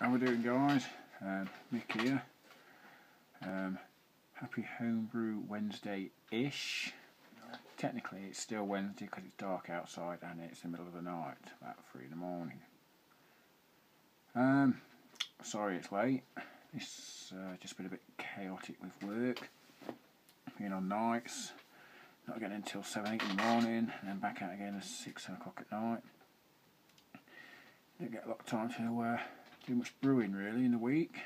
How we doing guys? Um, Mick here. Um, happy Homebrew Wednesday-ish. Technically it's still Wednesday because it's dark outside and it's the middle of the night, about 3 in the morning. Um, sorry it's late. It's uh, just been a bit chaotic with work. Being on nights, not getting until 7, 8 in the morning and then back out again at 6, 7 o'clock at night. Didn't get a lot of time to uh, do much brewing really in the week.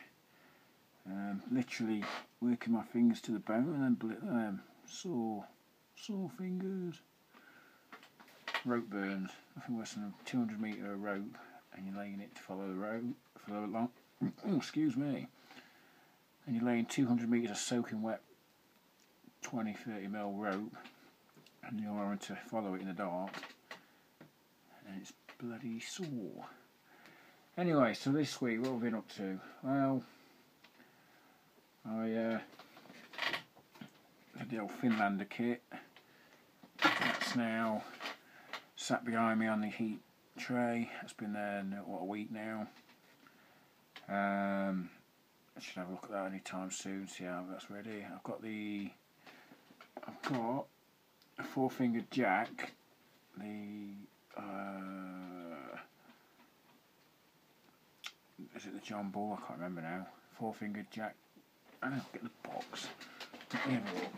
Um, literally working my fingers to the bone and then um, sore, sore fingers. Rope burns, nothing worse than a 200 metre rope and you're laying it to follow the rope, follow along. Oh, excuse me. And you're laying 200 metres of soaking wet 20 30 mil rope and you're having to follow it in the dark and it's bloody sore. Anyway, so this week, what have we been up to? Well, I uh, did the old Finlander kit. That's now sat behind me on the heat tray. It's been there, what, a week now. Um, I should have a look at that anytime soon, see how that's ready. I've got the, I've got a four-fingered jack, the, uh, is it the John Bull? I can't remember now. Four fingered jack. Oh, get the box. Let me have a look.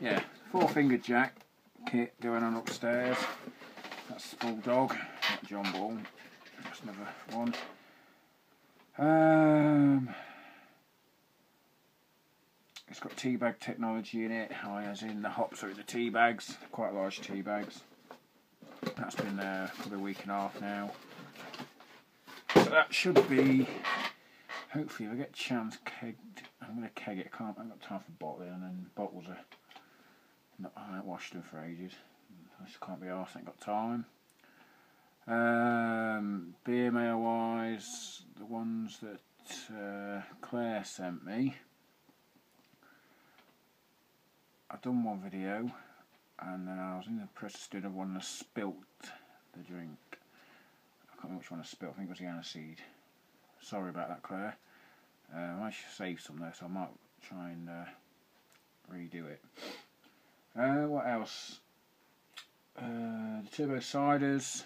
Yeah, four fingered jack kit going on upstairs. That's Bulldog, not John Bull. That's another one. Um, it's got tea bag technology in it, high as in the hops are in the tea bags, quite large tea bags. That's been there for a week and a half now. So that should be, hopefully if I get chance, kegged. I'm going to keg it, I can't, I've got time for bottling and then bottles are, not, I haven't washed them for ages. I just can't be arsed, I ain't got time. Um, beer mail wise, the ones that uh, Claire sent me. I've done one video and then I was in the process of doing one and I spilt the drink. I can't remember which one I spilt, I think it was the aniseed. Sorry about that, Claire. Um, I should save some there, so I might try and uh, redo it. Uh, what else? Uh, the turbo ciders.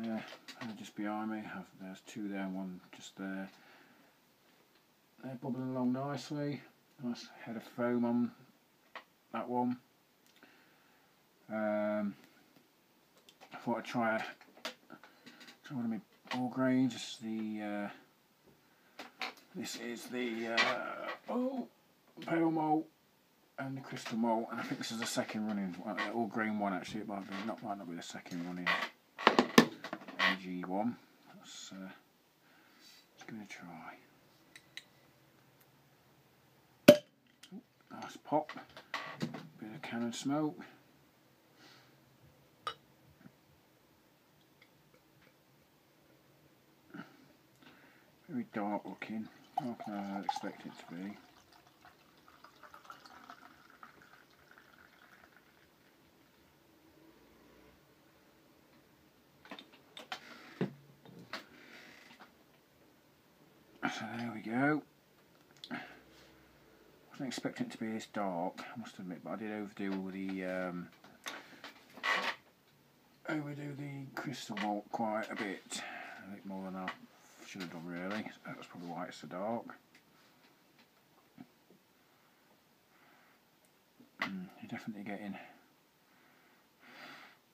Yeah, just behind me. Have, there's two there one just there. They're bubbling along nicely. Nice head of foam on that one. Um, I thought I'd try a, try one of my all grains. This is the uh, this is the uh, oh pale malt and the crystal malt, and I think this is the second running well, all grain one actually. It might be not might not be the second running. AG1. Let's, uh, let's try. Ooh, nice pop. Bit of cannon smoke. Very dark looking. Darker than I'd expect it to be. So there we go. I Wasn't expecting it to be this dark, I must admit, but I did overdo the um, overdo the crystal malt quite a bit. A bit more than I should have done really. That's probably why it's so dark. Mm, you're definitely getting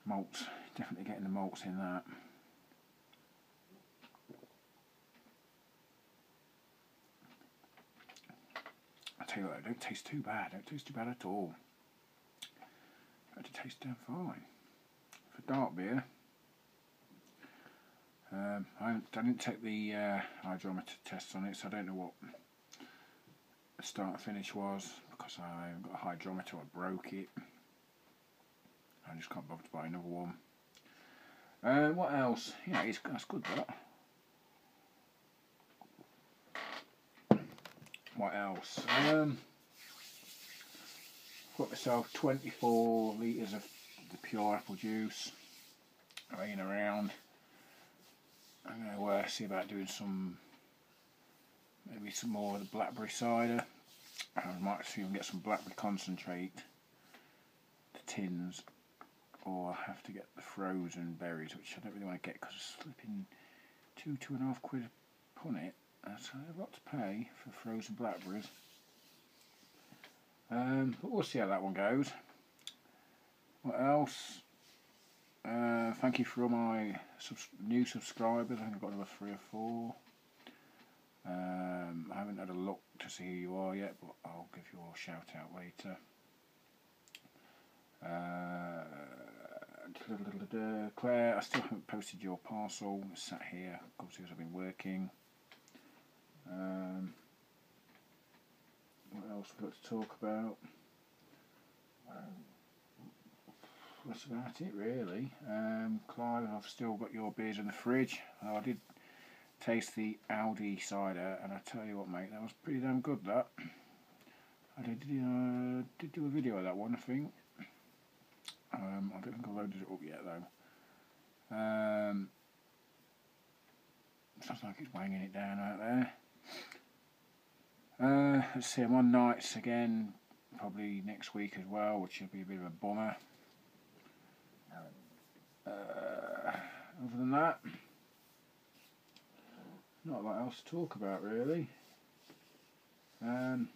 malts, definitely getting the malts in that. I don't taste too bad. Don't taste too bad at all. It tastes damn fine. For dark beer, um, I, I, didn't take the uh, hydrometer test on it, so I don't know what the start finish was because I got a hydrometer. I broke it. I just can't bother to buy another one. Uh, what else? Yeah, it's that's good. That what else? Um, got myself 24 litres of the pure apple juice laying around. I'm going to uh, see about doing some, maybe some more of the blackberry cider. I might see can get some blackberry concentrate, the tins, or I have to get the frozen berries, which I don't really want to get because it's slipping two, two and a half quid upon it. That's a lot to pay for frozen blackberries. Um, but we'll see how that one goes. What else? Uh, thank you for all my subs new subscribers. I think I've got another three or four. Um, I haven't had a look to see who you are yet, but I'll give you a shout out later. Uh, Claire, I still haven't posted your parcel. It's sat here, obviously, as I've been working. Um, what else we've got to talk about? that's about it, really. Um, Clive, I've still got your beers in the fridge. Oh, I did taste the Aldi cider, and I tell you what, mate, that was pretty damn good. That I did, uh, did do a video of that one, I think. Um, I don't think I loaded it up yet though. Um, sounds like it's wanging it down out there. Uh, let's see, I'm on nights again, probably next week as well, which will be a bit of a bummer. Uh, other than that, not a lot else to talk about really. Um,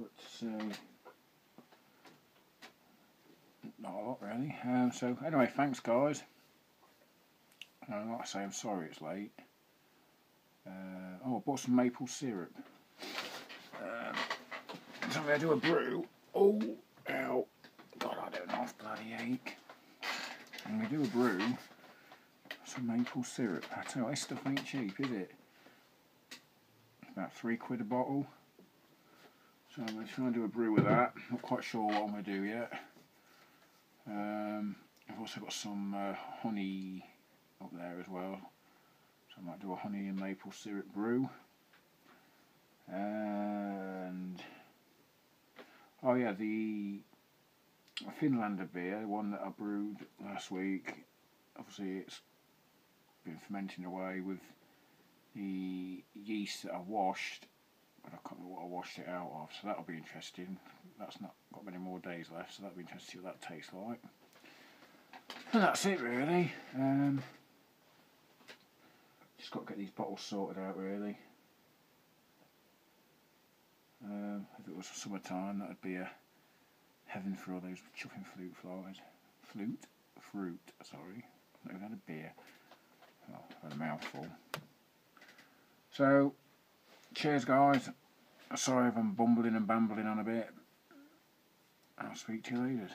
let's see. Not a lot really. Um, so anyway, thanks guys. Uh, like I say, I'm sorry it's late. Uh, oh, I bought some maple syrup. Um, so I'm going to do a brew. Oh, ow. God, I don't know, bloody ache. I'm going to do a brew. Some maple syrup. I tell you, this stuff ain't cheap, is it? About three quid a bottle. So I'm going to try and do a brew with that. Not quite sure what I'm going to do yet. Um, I've also got some uh, honey up there as well. So I might do a honey and maple syrup brew. And oh yeah, the Finlander beer, one that I brewed last week. Obviously, it's been fermenting away with the yeast that I washed, but I can't remember what I washed it out of. So that'll be interesting. That's not got many more days left, so that'll be interesting to see what that tastes like. And that's it really. Um, just got to get these bottles sorted out really. Um, if it was summertime, that would be a heaven for all those chuffing flute flies. Flute? Fruit, sorry. I've never had a beer. Oh, had a mouthful. So, cheers guys. Sorry if I'm bumbling and bambling on a bit. I'll speak to you later.